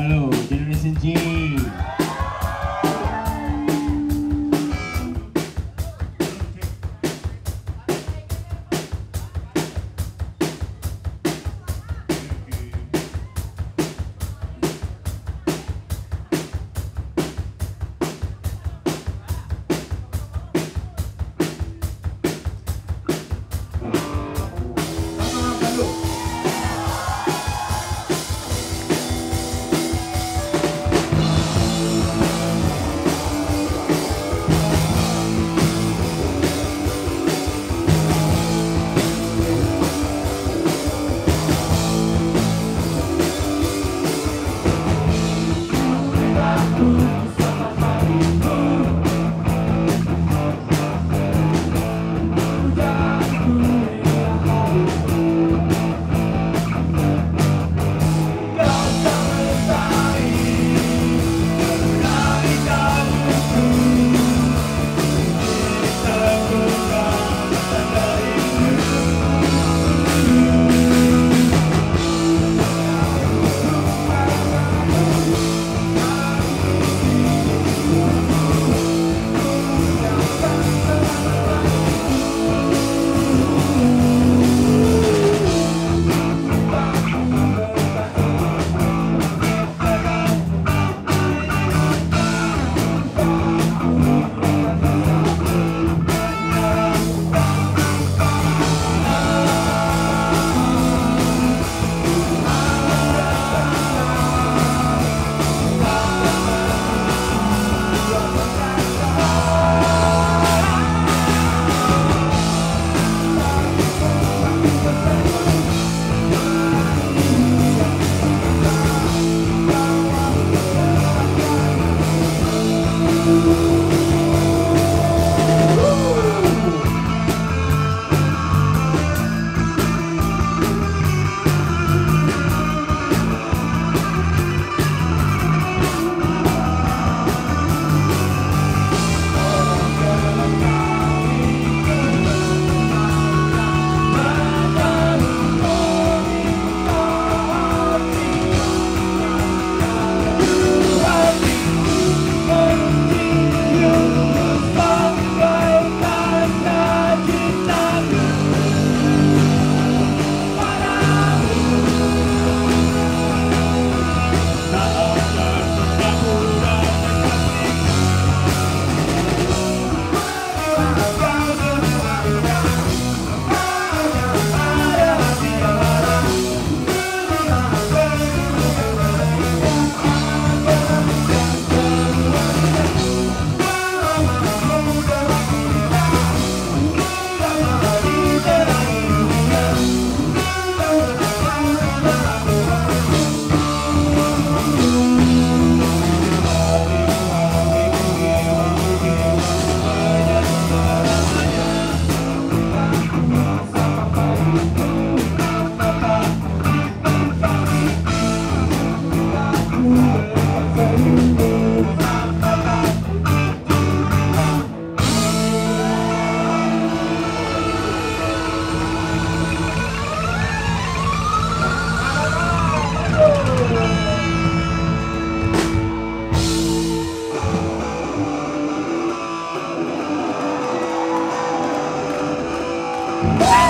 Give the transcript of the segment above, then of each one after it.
Hello, Generation G. Woo!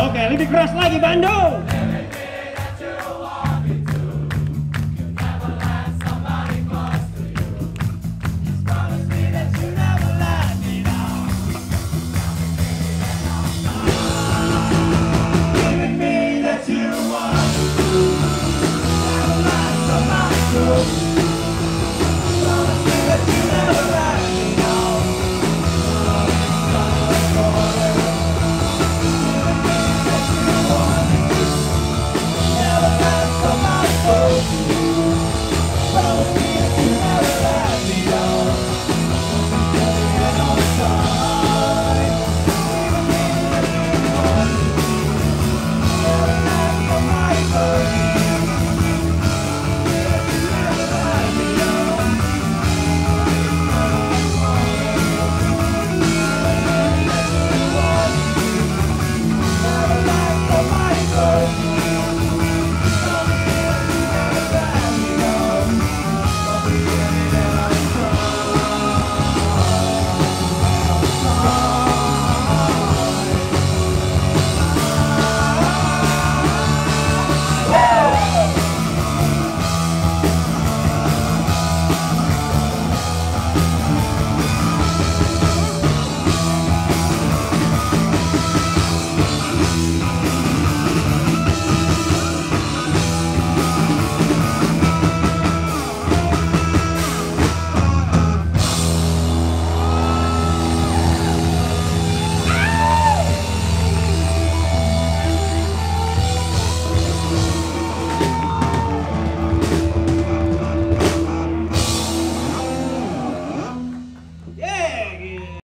Oke, lebih keras lagi Bandung.